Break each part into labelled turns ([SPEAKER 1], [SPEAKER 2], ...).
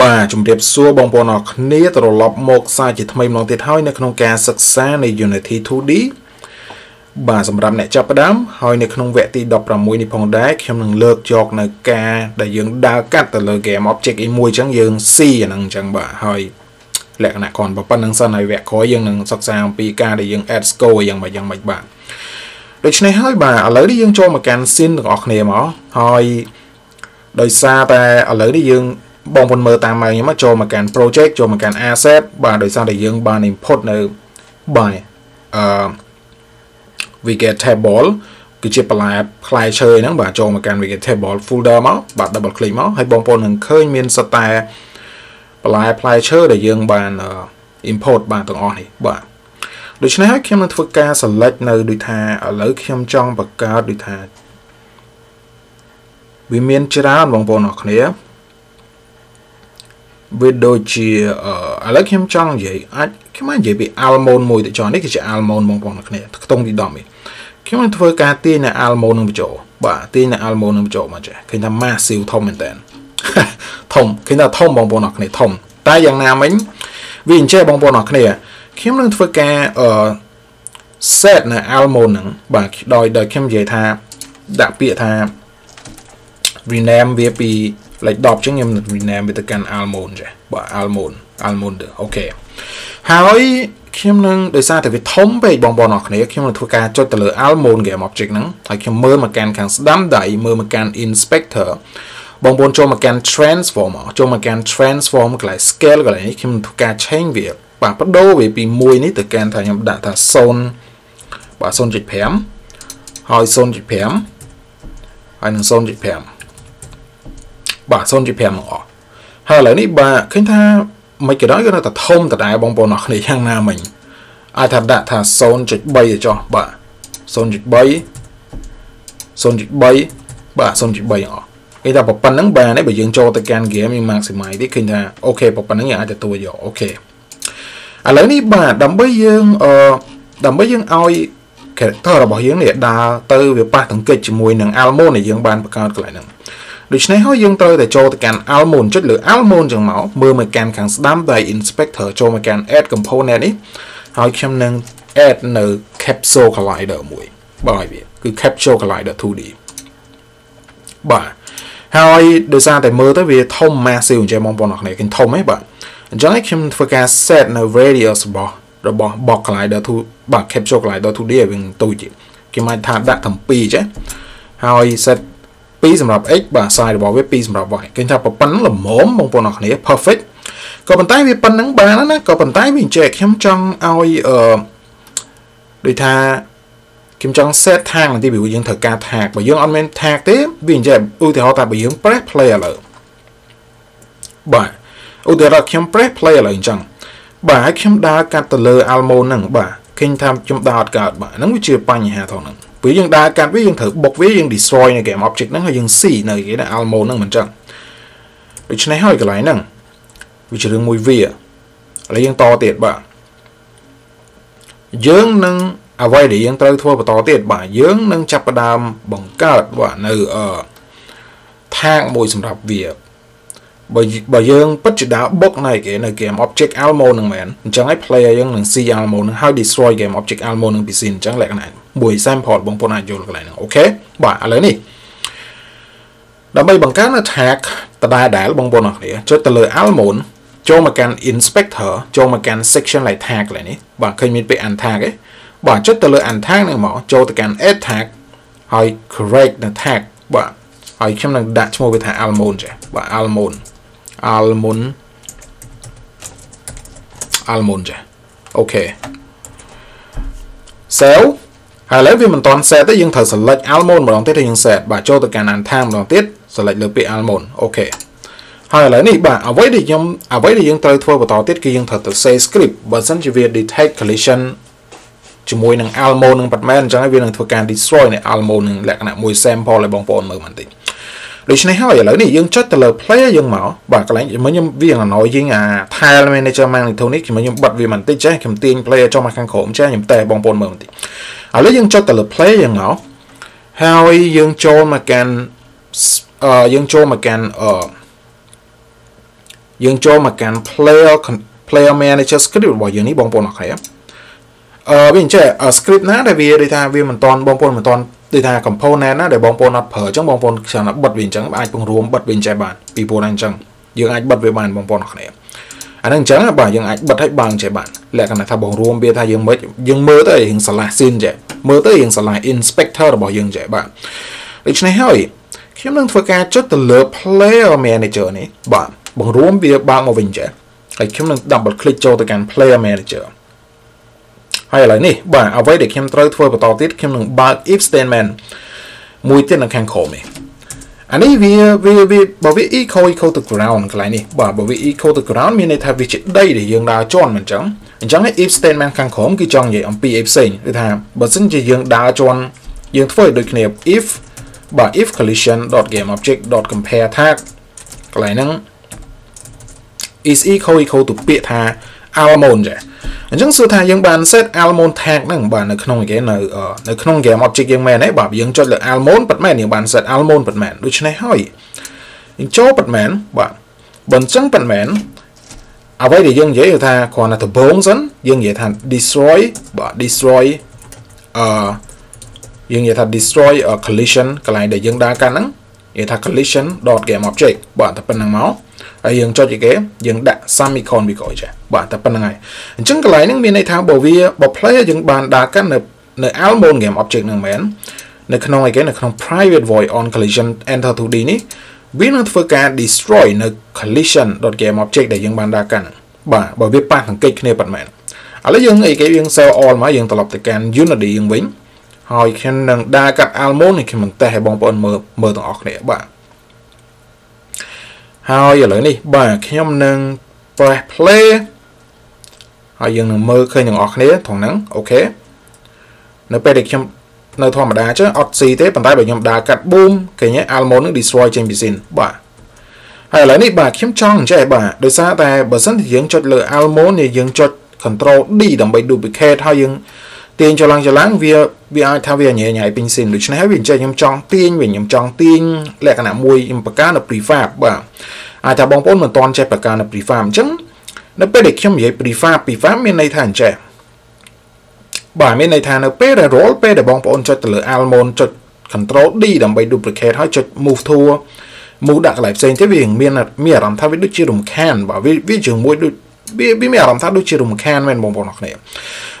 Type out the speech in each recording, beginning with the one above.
[SPEAKER 1] បាទជំរាបសួរបងប្អូនអរគ្នាត្រឡប់មកសារជាថ្មីម្ដងទៀតហើយនៅក្នុងការសិក្សានៃ Unity 2D បាទសម្រាប់អ្នកចាប់ផ្ដើមហើយនៅក្នុងវគ្គទី16នេះផងដែរខ្ញុំនឹងលើកយកនៅការដែលយើងដើរកាត់ទៅលើ game object អីមួយអញ្ចឹងយើង C អាហ្នឹងអញ្ចឹងបាទហើយលក្ខណៈគ្រាន់ប៉ុណ្្នឹងសិនហើយវគ្គក្រោយយើងនឹងសិក្សាអំពីការដែលយើង add score យ៉ាងម៉េចយ៉ាងម៉េចបាទដូច្នេះហើយបាទឥឡូវនេះយើងចូលមកកាន់ scene ទាំងអស់គ្នាមកហើយដោយសារតែឥឡូវនេះយើង បងប្អូនមើលតាមម៉ែខ្ញុំមកចូលមកកាន់ project ចូលមកកាន់ asset បាទដោយសារតែយើងបាន input នៅបាទអឺ vegetable គឺជាបន្លែផ្លែឈើហ្នឹងបាទចូលមកកាន់ vegetable folder មកបាទ double click មកហើយបងប្អូននឹងឃើញមានសតែបន្លែផ្លែឈើដែលយើងបាន import បានទាំងអស់នេះបាទដូច្នេះហើយខ្ញុំនឹងធ្វើការ select នៅដូចថាឥឡូវខ្ញុំចង់បង្កើតដូចថាវាមានច្រើនបងប្អូនអរគ្នា វាដូចជាឥឡូវខ្ញុំចង់និយាយអាចខ្ញុំអាចនិយាយពី almond មួយទៅចុះនេះគឺជា almond បងប្អូនគ្នាខ្ទង់ទី10នេះខ្ញុំនឹងធ្វើការទាញនៅ almond នឹងបញ្ចូលបាទទាញនៅ almond នឹងបញ្ចូលមកចេះឃើញថា massive ធំមែនតើធំឃើញថាធំបងប្អូនអរគ្នាធំតែយ៉ាងណាមិញវាអញ្ចេះបងប្អូនអរគ្នាខ្ញុំនឹងធ្វើការអឺ set នៅ almond ហ្នឹងបាទដោយដោយខ្ញុំនិយាយថាដាក់ពាក្យថា rename វាពី លេខ10អញ្ចឹងខ្ញុំ rename វាទៅកាន់ almond ចេះបាទ almond almond អូខេហើយខ្ញុំនឹងដោយសារតែវាធំពេកបងប្អូនអរគ្នាខ្ញុំនឹងធ្វើការចុចទៅលើ almond game object ហ្នឹងហើយខ្ញុំមើលមកកាន់ខាងស្ដាំដៃមើលមកកាន់ inspector បងប្អូនចូលមកកាន់ transform ចូលមកកាន់ transform កន្លែង scale កន្លែងនេះខ្ញុំធ្វើការ change វាបាទបដូរវាពី1នេះទៅកាន់ថាខ្ញុំដាក់ថា0បាទ0.5ហើយ0.5ហើយនឹង0.5 បាទ0.5មកអស់ហើយឥឡូវនេះបាទឃើញថាមិនក៏ដោយគឺនៅតែធំដដែលបងប្អូនអរគ្នាយ៉ាងណាមិញអាចថាដាក់ថា0.3ទៅចុះបាទ0.3 0.3បាទ0.3អស់គេថាប៉ុណ្្នឹងបានទេបើយើងចូលទៅកាន់ game យើង maximize ទេឃើញថាអូខេប៉ុណ្្នឹងយើងអាចទទួលយកអូខេឥឡូវនេះបាទដើម្បីយើងអឺដើម្បីយើងឲ្យ character របស់យើងនេះដើរទៅវាប៉ះទង្គិចជាមួយនឹង almond ដែលយើងបានបង្កើតកន្លែងហ្នឹង ដូច្នេះហើយយើងត្រូវតែចូលទៅកាន់ almond ចុចលើ almond ចឹងមកមើលមកកាន់ខាងស្ដាំដោយ inspector ចូលមកកាន់ add component នេះហើយខ្ញុំនឹង add នៅ capsule collider មួយបាទវាគឺ capsule collider 2D បាទហើយដោយសារតែមើលទៅវាធំ massive អញ្ចឹងបងប្អូនអរគ្នាឃើញធំហ៎បាទអញ្ចឹងខ្ញុំធ្វើការ set នៅ radius របស់របស់ box collider 2បាទ capsule collider 2D ឲ្យវាទូចគេមកថាដាក់ទាំងពីរចេះហើយ set 2សម្រាប់ x បាទ size របស់វា2សម្រាប់ y ឃើញថាប៉ុណ្ណឹងល្មមបងប្អូនអរគ្នា perfect ក៏ប៉ុន្តែវាប៉ុណ្ណឹងបានណាក៏ប៉ុន្តែវាអញ្ចឹងខ្ញុំចង់ឲ្យអឺដូចថាខ្ញុំចង់ set tag បន្តិចពីយើងត្រូវការ tag បើយើងអត់មាន tag ទេវាអញ្ចឹងឧទាហរណ៍ថាបើយើង press play ឥឡូវបាទឧទាហរណ៍ខ្ញុំ press play ឥឡូវអញ្ចឹងបាទហើយខ្ញុំដើរកាត់ទៅលើ almo ហ្នឹងបាទឃើញថាខ្ញុំដើរអត់កើតបាទហ្នឹងវាជាបញ្ហាថងហ្នឹង ពេលយើងដើរកាត់វាយើងត្រូវបុកវាយើង destroy នៅ game object ហ្នឹងហើយយើង see នៅគេថា almo ហ្នឹងមិនចឹងដូច្នេះហើយកន្លែងហ្នឹងវាជារឿងមួយវាឥឡូវយើងតទៀតបាទយើងនឹងអ្វីដែលយើងត្រូវធ្វើបន្តទៀតបាទយើងនឹងចាប់ផ្ដើមបង្កើតបាទនៅអឺថាងមួយសម្រាប់វាបើបើយើងពិតជាដើរបុកនៅគេនៅ game object almo នឹងមែនអញ្ចឹងហើយ player យើងនឹង see almo នឹងហើយ destroy game object almo នឹងពីស៊ីអញ្ចឹងលក្ខណៈ មួយ sample បងប្អូនអាចយល់កន្លែងហ្នឹងអូខេបាទឥឡូវនេះដើម្បីបង្កើននៅ tag ដដែលដែលបងប្អូនអរគ្នាចុចទៅលើ almo ចូលមកកាន់ inspector ចូលមកកាន់ section like tag កន្លែងនេះបាទឃើញមានពាក្យ untag ឯងបាទចុចទៅលើ untag ហ្នឹងមកចូលទៅកាន់ add tag ហើយ correct នៅ tag បាទហើយខ្ញុំនឹងដាក់ឈ្មោះវាថា almond ចាបាទ almond almond almond ចាអូខេ save ហើយឥឡូវវាមិនតាន់ set ទេយើងត្រូវ select almond ម្ដងទៀតហើយយើង set បាទចូលទៅកាន់ untag ម្ដងទៀត select លើពាក្យ almond អូខេហើយឥឡូវនេះបាទអ្វីដែលខ្ញុំអ្វីដែលយើងត្រូវធ្វើបន្តទៀតគឺយើងត្រូវទៅ save script បើសិនជាវា detect collision ជាមួយនឹង almo នឹងប៉ាត់មែនអញ្ចឹងវានឹងធ្វើការ destroy នៅ almo នឹងលក្ខណៈមួយ sample ឲ្យបងប្អូនមើលបន្តិចដូច្នេះហើយឥឡូវនេះយើងចុចទៅលើ player យើងមកបាទកន្លែងខ្ញុំវាអណយយើងអា tile manager magnitude នេះខ្ញុំខ្ញុំបិទវាបន្តិចចេះខ្ញុំទាញ player ចុះមកខាងក្រោមចេះខ្ញុំតេបងប្អូនមើលបន្តិច ឥឡូវយើងចុចទៅលើ player យើងមកហើយយើងចូលមកកាន់អឺយើងចូលមកកាន់អឺយើងចូលមកកាន់ player player manager script របស់យើងនេះបងប្អូនអរគុណអឺវាអញ្ចឹង script ណាដែលវាដូចថាវាមិនតន់បងប្អូនមិនតន់ដូចថា component ណាដែលបងប្អូនអត់ប្រើអញ្ចឹងបងប្អូនខ្ញុំបិទវាអញ្ចឹងអាចពង្រួមបិទវាអញ្ចឹងបានពីព្រោះអញ្ចឹងយើងអាចបិទវាបានបងប្អូនអរគុណ អាហ្នឹងអញ្ចឹងបាទយើងអាចបិទឲ្យបើអញ្ចឹងបានលក្ខណៈថាបងរួមវាថាយើងមិនយើងមើលទៅរៀងឆ្លាស់ស៊ីនចេះមើលទៅរៀងឆ្លាស់ inspector របស់យើងចេះបាទដូច្នេះហើយខ្ញុំនឹងធ្វើការចុចទៅលើ player manager នេះបាទបង្រួមវាបើកមកវិញចេះហើយខ្ញុំនឹង double click ចូលទៅកាន់ player manager ហើយឥឡូវនេះបាទអ្វីដែលខ្ញុំត្រូវធ្វើបន្តទៀតខ្ញុំនឹងបើក if statement មួយទៀតនៅខាងក្រោមនេះ អានេះវាវាវាបើវា equal equal to ground កន្លែងនេះបាទបើវា equal to ground មានន័យថាវាជាដីដែលយើងដើរជន់មិនអញ្ចឹងអញ្ចឹង if statement ខាងក្រោមគឺចង់និយាយអំពីអីផ្សេងគឺថាបើសិនជាយើងដើរជន់យើងធ្វើដូចគ្នា if បាទ if collision.gameObject.compare ថាកន្លែងហ្នឹង is equal equal to ពាក្យថា almond ចា អញ្ចឹងសួរថាយើងបាន set almond tag ហ្នឹងបាទនៅក្នុងគេនៅនៅក្នុង game object យើងមែនទេបាទយើងចុចលើ almond ប៉ាត់មែនយើងបាន set almond ប៉ាត់មែនដូច្នេះហើយយើងចូលប៉ាត់មែនបាទបើអញ្ចឹងប៉ាត់មែនអ្វីដែលយើងនិយាយគឺថាគ្រាន់តែដំបូងសិនយើងនិយាយថា destroy បាទ destroy អឺយើងនិយាយថា destroy collision កន្លែងដែលយើងដើរកាន់ហ្នឹងនិយាយថា collision.gameObject បាទតែប៉ុណ្្នឹងមក ហើយយើងចុចគេយើងដាក់ semicolon វាក្រោយចាបាទតែប៉ុណ្្នឹងហើយអញ្ចឹងកន្លែងហ្នឹងមានន័យថាបើវាបើ player យើងបានដើរកាន់នៅនៅ almond game object ហ្នឹងមែននៅក្នុងអីគេនៅក្នុង private void on collision enter 2d នេះវានឹងធ្វើការ destroy នៅ collision.game object ដែលយើងបានដើរកាន់បាទបើវាប៉ះសង្កេតគ្នាប៉ុន្មានឥឡូវយើងអីគេយើង save all មកយើងត្រឡប់ទៅកាន់ unity យើងវិញហើយខ្ញុំនឹងដើរកាត់ almond នេះខ្ញុំនឹងតេស្តឲ្យបងប្អូនមើលមើលទាំងអស់គ្នាបាទ ហើយឥឡូវនេះបាទខ្ញុំនឹង press play ហើយយើងនឹងមើលឃើញទាំងអស់គ្នាត្រង់ហ្នឹងអូខេនៅពេលដែលខ្ញុំនៅធម្មតាចឹងអត់ស៊ីទេប៉ុន្តែបើខ្ញុំដើរកាត់ boom ឃើញ almond នឹង destroy ចេញពី scene បាទហើយឥឡូវនេះបាទខ្ញុំចង់ចេះបាទដោយសារតែបើសិនជាយើងចុចលើ almond នេះយើងចុច control D ដើម្បី duplicate ហើយយើង ទាញចលងចលងវាវាអាចថាវាញ៉ៃញ៉ៃពេញស៊ីនដូច្នេះហើយវាអញ្ចឹងខ្ញុំចង់ទាញវិញខ្ញុំចង់ទាញលក្ខណៈមួយខ្ញុំបង្កើនៅ prefab បាទអាចថាបងប្អូនមិនទាន់ចេះបង្កើនៅ prefab អញ្ចឹងនៅពេលដែលខ្ញុំនិយាយ prefab prefab មានន័យថាអញ្ចេះបាទមានន័យថានៅពេលដែល roll ពេលដែលបងប្អូនចុចទៅលើ almond ចុច control D ដើម្បី duplicate ហើយចុច move to move ដាក់កន្លែងផ្សេងទៀតវាមានមានអារម្មណ៍ថាវាដូចជារំខានបាទវាវាជាមួយដូច វាវាមានអារម្មណ៍ថាដូចជារំខានមែនបងប្អូនអរគ្នា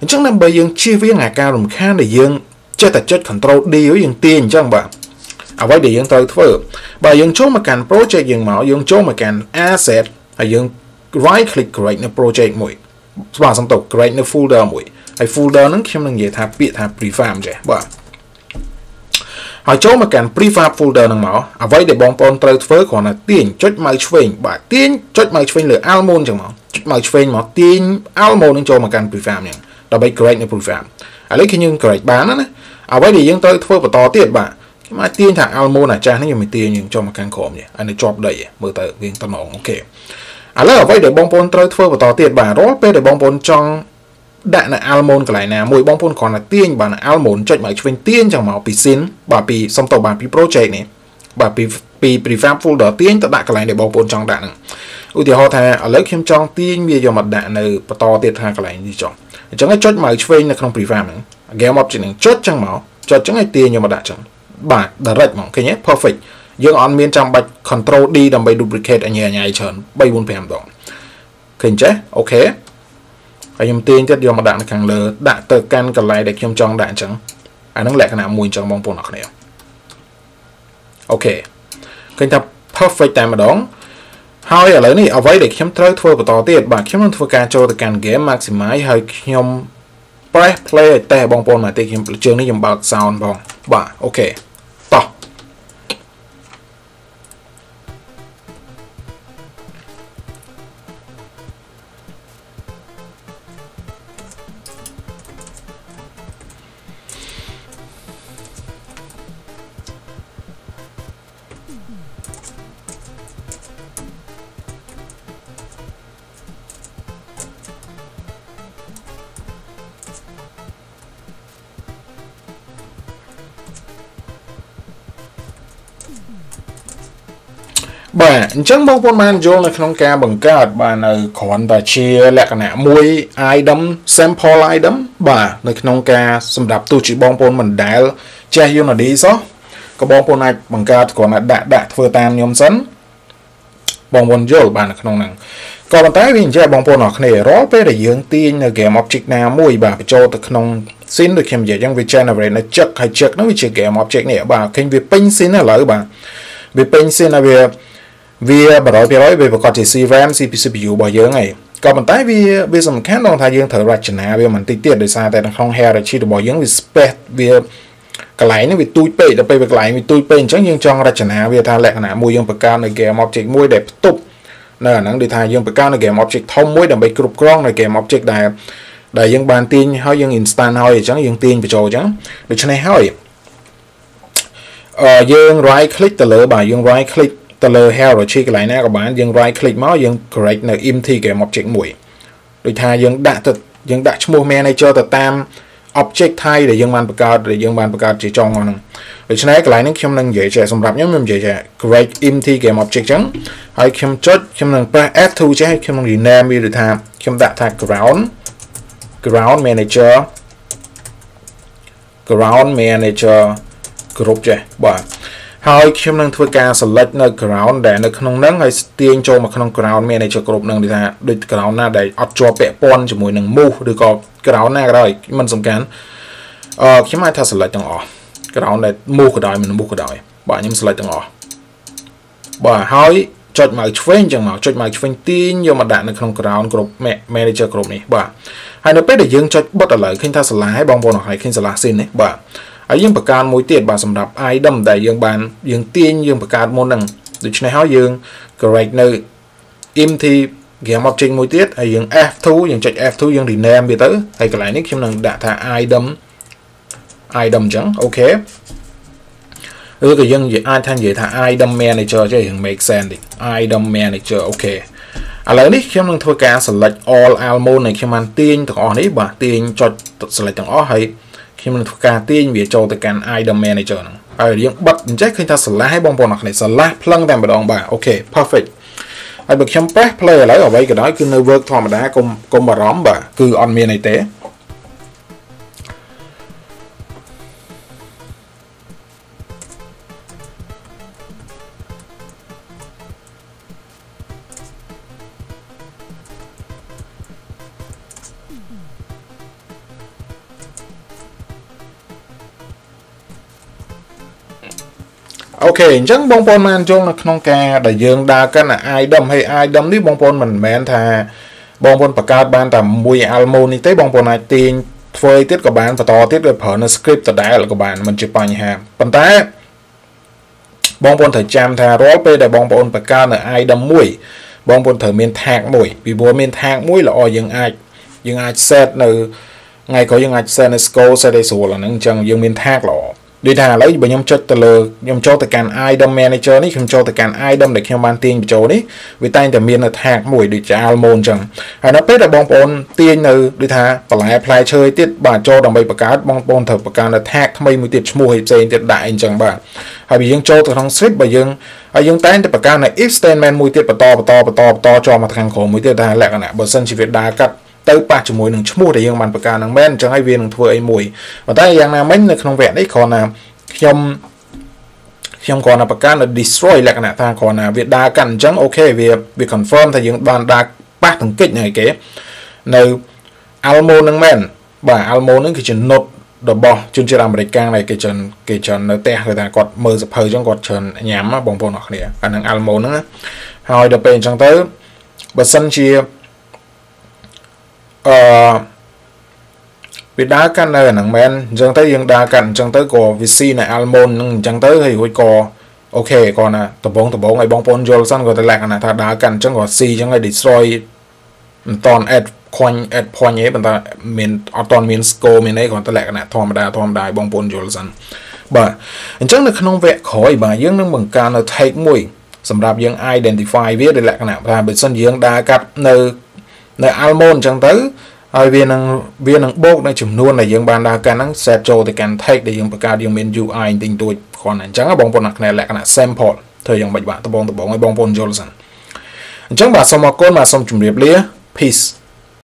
[SPEAKER 1] អញ្ចឹងដើម្បីយើងជៀសវាងអាការរំខានដែលយើងចេះតែចុច control D យើងទាញអញ្ចឹងបាទអ្វីដែលយើងត្រូវធ្វើបើយើងចូលមកកាន់ project យើងមកយើងចូលមកកាន់ asset ហើយយើង right click create នៅ project មួយស្វាសំទុក create នៅ folder មួយហើយ folder ហ្នឹងខ្ញុំនឹងនិយាយថាពាក្យថា prefab ចេះបាទ ហើយចូលមកកាន់ prefab folder ហ្នឹងមកអ្វីដែលបងប្អូនត្រូវធ្វើគ្រាន់តែទាញចុចម៉ៅឆ្វេងបាទទាញចុចម៉ៅឆ្វេងលើ almond ចឹងមកចុចម៉ៅឆ្វេងមកទាញ almond នឹងចូលមកកាន់ prefab ហ្នឹងដើម្បី create នៅ prefab ឥឡូវខ្ញុំ create បានណាអ្វីដែលយើងត្រូវធ្វើបន្តទៀតបាទខ្ញុំអាចទាញថា almond អាចាស់នេះខ្ញុំមិនទាញយើងចូលមកកាន់ក្រោមនេះហើយនៅជាប់ដីមើលទៅវាតំណងអូខេឥឡូវអ្វីដែលបងប្អូនត្រូវធ្វើបន្តទៀតបាទរាល់ពេលដែលបងប្អូនចង់ ដាក់នៅ almond កន្លែងណាមួយបងប្អូនគ្រាន់តែទាញបាទ almond ចុចមកឆ្វេងទាញចឹងមកពី sin បាទពីសុំតបាទពី project នេះបាទពីពី prefab folder ទាញទៅដាក់កន្លែងដែលបងប្អូនចង់ដាក់ហ្នឹងឧទាហរណ៍ថាឥឡូវខ្ញុំចង់ទាញវាយកមកដាក់នៅបន្តទៀតថាកន្លែងនេះចុះអញ្ចឹងឲ្យចុចមកឆ្វេងនៅក្នុង prefab ហ្នឹង game object ហ្នឹងចុចចឹងមកចុចចឹងឲ្យទាញយកមកដាក់ចឹងបាទ direct ហ្មងឃើញទេ perfect យើងអត់មានចាំបាច់ control D ដើម្បី duplicate អញ្ញាញ៉ៃច្រើន3 4 5ដងឃើញចេះអូខេ ហើយខ្ញុំទាញទៀតយកមកដាក់នៅខាងលើដាក់ទៅកាន់កន្លែងដែលខ្ញុំចង់ដាក់អញ្ចឹងអានឹងលក្ខណៈមួយអញ្ចឹងបងប្អូនអរគ្នាអូខេឃើញថា perfect តែម្ដងហើយឥឡូវនេះអ្វីដែលខ្ញុំត្រូវធ្វើបន្តទៀតបាទខ្ញុំនឹងធ្វើការចូលទៅកាន់ game maximize ហើយខ្ញុំ press play ឲ្យតេស្តបងប្អូនមកទេខ្ញុំជើងនេះខ្ញុំបើក sound ផងបាទអូខេ បាទអញ្ចឹងបងប្អូនបានយល់នៅក្នុងការបង្កើតបាទនៅគ្រាន់តែជាលក្ខណៈមួយ item sample item បាទនៅក្នុងការសម្រាប់ទោះជាបងប្អូនមិនដែលចេះ Unity សោះក៏បងប្អូនអាចបង្កើតគ្រាន់តែដាក់ដាក់ធ្វើតាមខ្ញុំសិនបងប្អូនយល់បាទនៅក្នុងហ្នឹងក៏ប៉ុន្តែវាអញ្ចឹងបងប្អូនអរគ្នារាល់ពេលដែលយើងទាញនៅ game object ណាមួយបាទបញ្ចូលទៅក្នុង scene ដូចខ្ញុំនិយាយអញ្ចឹងវា generate នៅចឹកហើយចឹកហ្នឹងវាជា game object នេះបាទឃើញវាពេញ scene ឥឡូវបាទវាពេញ scene ហើយវា វា100%វាប្រកាសជា CRAM CPU របស់យើងហើយក៏ប៉ុន្តែវាវាសំខាន់ដល់ថាយើងត្រូវរចនាវាមិនតិចទៀតដោយសារតែនៅក្នុង hierarchy របស់យើងវា space វាកន្លែងនេះវាទូចពេកដល់ពេលវាកន្លែងវាទូចពេកអញ្ចឹងយើងចង់រចនាវាថាលក្ខណៈមួយយើងបង្កើតនៅ game object មួយដែលផ្ទុកនៅអាហ្នឹងដូចថាយើងបង្កើតនៅ game object ធំមួយដើម្បីគ្រប់គ្រងនៅ game object ដែលដែលយើងបានទាញហើយយើង instant ហើយអញ្ចឹងយើងទាញបញ្ចូលអញ្ចឹងដូច្នេះហើយអឺយើង right click ទៅលើបាទយើង right click ទៅលើ hierarchy កន្លែងណាក៏បានយើង right click មកយើង correct នៅ empty game object មួយដូចថាយើងដាក់ទៅយើងដាក់ឈ្មោះ manager ទៅតាម object type ដែលយើងបានបង្កើតដែលយើងបានបង្កើតជាចុងហ្នឹងដូច្នេះកន្លែងនេះខ្ញុំនឹងនិយាយចេះសម្រាប់ខ្ញុំខ្ញុំនិយាយចេះ create empty game object ចឹងហើយខ្ញុំចុចខ្ញុំនឹង press F2 ចេះខ្ញុំនឹង rename វាដូចថាខ្ញុំដាក់ថា ground ground manager ground manager group ចេះបាទ ហើយខ្ញុំនឹងធ្វើការ select នៅ ground ដែលនៅក្នុងហ្នឹងហើយទាញចូលមកក្នុង ground manager group ហ្នឹងដូចថាដូច ground ណាដែលអត់ជាប់ពាក់ព័ន្ធជាមួយនឹង move ឬក៏ ground ណាក៏ដោយមិនសំខាន់អឺខ្ញុំអាចថា select ទាំងអស់ ground ដែល move ក៏ដោយមិន move ក៏ដោយបាទខ្ញុំ select ទាំងអស់បាទហើយចុចមកឆ្វេងចឹងមកចុចមកឆ្វេងទាញយកមកដាក់នៅក្នុង ground group manager group នេះបាទហើយនៅពេលដែលយើងចុចបិទឥឡូវឃើញថាសាលាឲ្យបងប្អូនអរគុណឃើញសាលាស៊ីននេះបាទ ហើយយើងបង្កើតមួយទៀតបាទសម្រាប់ item ដែលយើងបានយើងទាញយើងបង្កើតមុនហ្នឹងដូច្នេះហើយយើង correct នៅ empty game object មួយទៀតហើយយើង F2 យើងចុច F2 យើង rename វាទៅហើយកន្លែងនេះខ្ញុំនឹងដាក់ថា item item អញ្ចឹងអូខេឬក៏យើងនិយាយអាចថានិយាយថា item manager ចេះយើង make sense តិច item manager អូខេឥឡូវនេះខ្ញុំនឹងធ្វើការ select all almond នៃខ្ញុំបានទាញទាំងអស់នេះបាទទាញចុច select ទាំងអស់ហើយ ខ្ញុំនឹងធ្វើការទាញវាចូលទៅកាន់ item manager ហ្នឹងហើយយើងបិទអញ្ចឹងឃើញថាឆ្លាស់ឲ្យបងប្អូនអរគ្នាឆ្លាស់ផ្លឹងតែម្ដងបាទអូខេ perfect ហើយបើខ្ញុំ press play ឥឡូវអ្វីក៏ដោយគឺនៅ work ធម្មតាកុំកុំបារម្ភបាទគឺអត់មានអីទេ អូខេអញ្ចឹងបងប្អូនបានយល់នៅក្នុងការដែលយើងដើរកាន់អា item ហើយ item នេះបងប្អូនមិនមែនថាបងប្អូនបង្កើតបានតែមួយ almo នេះទេបងប្អូនអាចទាញធ្វើទៀតក៏បានបន្តទៀតដោយប្រើនៅ script ដដែលក៏បានមិនជាបញ្ហាប៉ុន្តែបងប្អូនត្រូវចាំថារាល់ពេលដែលបងប្អូនបង្កើតនៅ item មួយបងប្អូនត្រូវមាន tag មួយពីព្រោះមាន tag មួយល្អយើងអាចយើងអាច set នៅថ្ងៃក្រោយយើងអាច set នៅ score set ឲ្យស្រួលអាហ្នឹងអញ្ចឹងយើងមាន tag ល្អ ដូចថាឥឡូវបើខ្ញុំចុចទៅលើខ្ញុំចូលទៅកាន់ item manager នេះខ្ញុំចូលទៅកាន់ item ដែលខ្ញុំបានទាញបញ្ចូលនេះវាតែងតែមាននៅ tag មួយដូចជា almond អញ្ចឹងហើយនៅពេលដែលបងប្អូនទាញនៅដូចថាបន្លែផ្លែឈើទៀតបាទចូលដើម្បីបង្កើតបងប្អូនត្រូវបង្កើតនៅ tag ថ្មីមួយទៀតឈ្មោះឲ្យផ្សេងទៀតដាក់អីអញ្ចឹងបាទហើយបើយើងចូលទៅក្នុង script បើយើងហើយយើងតែងតែបង្កើតនៅ if statement មួយទៀតបន្តបន្តបន្តបន្តចូលមកខាងក្រោមមួយទៀតថាលក្ខណៈបើសិនជាវាដើរកាត់ ទៅប៉ះជាមួយនឹងឈ្មោះដែលយើងបានបង្កើតហ្នឹងមែនអញ្ចឹងហើយវានឹងធ្វើអីមួយប៉ុន្តែយ៉ាងណាមិញនៅក្នុងវគ្គនេះគ្រាន់តែខ្ញុំខ្ញុំគ្រាន់តែប្រកាន់នៅ destroy លក្ខណៈថាគ្រាន់តែវាដើរកាន់អញ្ចឹងអូខេវាវា confirm ថាយើងបានដើរប៉ះទង្គិចហ្នឹងឯគេនៅ Almo ហ្នឹងមែនបាទ Almo ហ្នឹងគឺជា node របស់ជនជាតិអាមេរិកកាំងដែលគេច្រើនគេច្រើននៅផ្ទះគឺថាគាត់មើលសភៅអញ្ចឹងគាត់ច្រើនញ៉ាំបងប្អូនអរគ្នាអាហ្នឹង Almo ហ្នឹងហើយដល់ពេលអញ្ចឹងទៅបើសិនជា អឺវាដើរកាន់នៅអាហ្នឹងមែនអញ្ចឹងទៅយើងដើរកាន់អញ្ចឹងទៅក៏វាស៊ីនៅ almond ហ្នឹងអញ្ចឹងទៅហើយរួចក៏អូខេគាត់ណាដបងដបងឲ្យបងប្អូនយល់សិនក៏តែលក្ខណៈថាដើរកាន់អញ្ចឹងក៏ស៊ីអញ្ចឹងឲ្យ destroy មិនតន់ add ខ្វាញ់ add point ទេប៉ុន្តែមានអត់តន់មាន score មានអីគ្រាន់តែលក្ខណៈធម្មតាធម្មតាឲ្យបងប្អូនយល់សិនបាទអញ្ចឹងនៅក្នុងវគ្គក្រោយបាទយើងនឹងបង្កើននៅ take មួយសម្រាប់យើង identify វាដោយលក្ខណៈថាបើសិនយើងដើរកាត់នៅ នៅ almond អញ្ចឹងទៅហើយវានឹងវានឹងបូកនៅចំនួនដែលយើងបានដើរកាន់ហ្នឹង set ចូលទៅកាន់ tag ដែលយើងបង្កើតយើងមាន UI ទិញទួចគ្រាន់តែអញ្ចឹងបងប្អូនអ្នកលក្ខណៈ sample ធ្វើធ្វើយ៉ាងម៉េចបាទដបងដបងឲ្យបងប្អូនយល់សិនអញ្ចឹងបាទសូមអរគុណបាទសូមជម្រាបលា peace